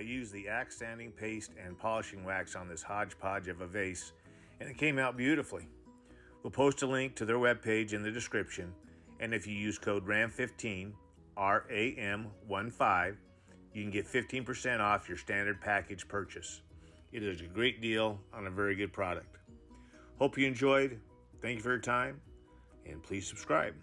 I used the Acks sanding paste and polishing wax on this hodgepodge of a vase, and it came out beautifully. We'll post a link to their webpage in the description, and if you use code RAM15, RAM15, you can get 15% off your standard package purchase. It is a great deal on a very good product. Hope you enjoyed. Thank you for your time, and please subscribe.